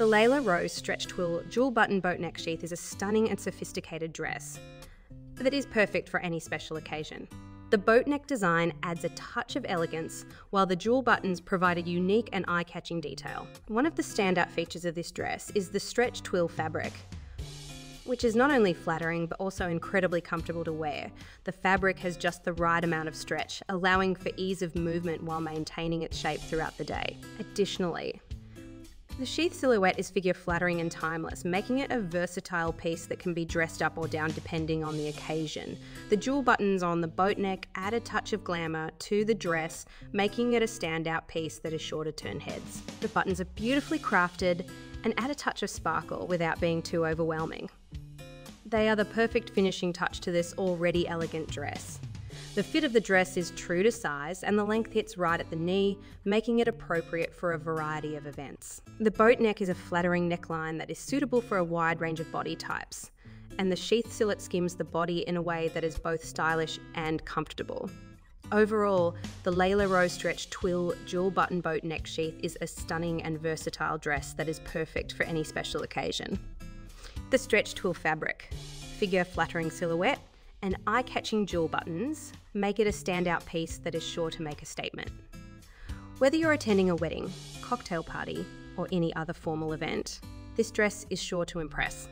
The Lela Rose stretch twill jewel button boat neck sheath is a stunning and sophisticated dress that is perfect for any special occasion. The boat neck design adds a touch of elegance, while the jewel buttons provide a unique and eye catching detail. One of the standout features of this dress is the stretch twill fabric, which is not only flattering but also incredibly comfortable to wear. The fabric has just the right amount of stretch, allowing for ease of movement while maintaining its shape throughout the day. Additionally, the sheath silhouette is figure flattering and timeless, making it a versatile piece that can be dressed up or down depending on the occasion. The jewel buttons on the boat neck add a touch of glamour to the dress, making it a standout piece that is sure to turn heads. The buttons are beautifully crafted and add a touch of sparkle without being too overwhelming. They are the perfect finishing touch to this already elegant dress. The fit of the dress is true to size and the length hits right at the knee, making it appropriate for a variety of events. The boat neck is a flattering neckline that is suitable for a wide range of body types, and the sheath silhouette skims the body in a way that is both stylish and comfortable. Overall, the Lela Rose Stretch Twill jewel button boat neck sheath is a stunning and versatile dress that is perfect for any special occasion. The stretch twill fabric, figure flattering silhouette, and eye catching jewel buttons make it a standout piece that is sure to make a statement. Whether you're attending a wedding, cocktail party, or any other formal event, this dress is sure to impress.